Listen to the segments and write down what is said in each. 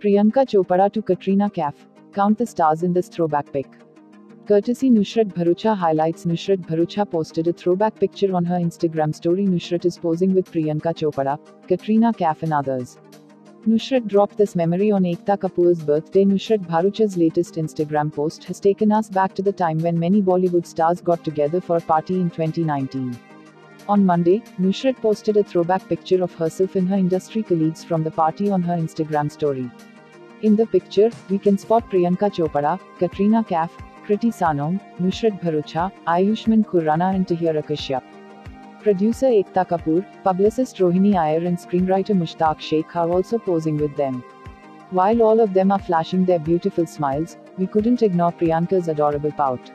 Priyanka Chopra to Katrina Kaif. Count the stars in this throwback pic. Courtesy Nushrat Bharucha highlights Nushrat Bharucha posted a throwback picture on her Instagram story. Nushrat is posing with Priyanka Chopra, Katrina Kaif, and others. Nushrat dropped this memory on Ekta Kapoor's birthday. Nushrat Bharucha's latest Instagram post has taken us back to the time when many Bollywood stars got together for a party in 2019. On Monday, Nusrat posted a throwback picture of herself and her industry colleagues from the party on her Instagram story. In the picture, we can spot Priyanka Chopra, Katrina Kaif, Kriti Sanon, Nusrat Bharucha, Ayushmann Khurrana and Tahira Kashyap. Producer Ekta Kapoor, publicist Rohini Iyer and screenwriter Mushtaq Sheikh are also posing with them. While all of them are flashing their beautiful smiles, we couldn't ignore Priyanka's adorable pout.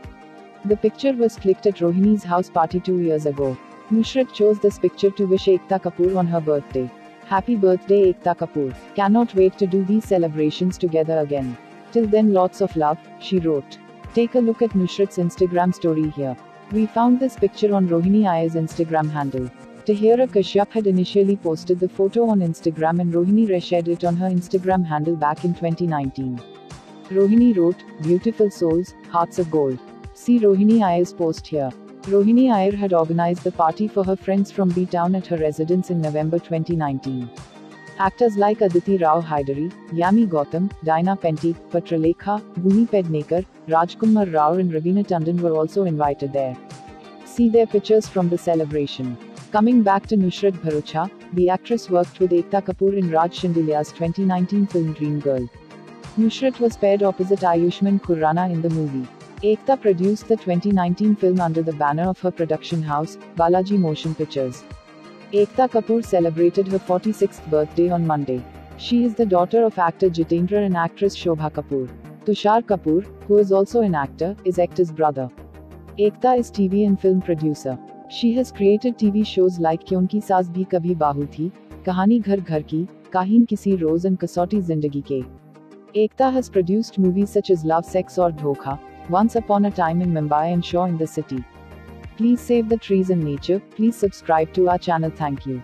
The picture was clicked at Rohini's house party two years ago. Nusrat chose this picture to wish Ekta Kapoor on her birthday. Happy birthday Ekta Kapoor. Cannot wait to do these celebrations together again. Till then lots of love, she wrote. Take a look at Nusrat's Instagram story here. We found this picture on Rohini Iyer's Instagram handle. Tahira Kashyap had initially posted the photo on Instagram and Rohini reshared it on her Instagram handle back in 2019. Rohini wrote, Beautiful souls, hearts of gold. See Rohini Iyer's post here. Rohini Iyer had organized the party for her friends from B Town at her residence in November 2019. Actors like Aditi Rao Hydari, Yami Gautam, Diana Penty, Patralekha, Bhumi Pednekar, Rajkumar Rao and Raveena Tandon were also invited there. See their pictures from the celebration. Coming back to Nusrat Bharucha, the actress worked with Ekta Kapoor in Raj Shandilia's 2019 film Dream Girl. Nusrat was paired opposite Ayushmann Khurrana in the movie. Ekta produced the 2019 film under the banner of her production house, Balaji Motion Pictures. Ekta Kapoor celebrated her 46th birthday on Monday. She is the daughter of actor Jitendra and actress Shobha Kapoor. Tushar Kapoor, who is also an actor, is Ekta's brother. Ekta is TV and film producer. She has created TV shows like Kyonki Saas Bhi Kabhi Bahu Thi, Kahani Ghar Ghar Ki, Kahin Kisi Roz and Kasauti Zindagi Ke. Ekta has produced movies such as Love Sex aur Dhokha, Once Upon a Time in Mumbai and Shor in the City. Please save the trees and nature. Please subscribe to our channel. Thank you.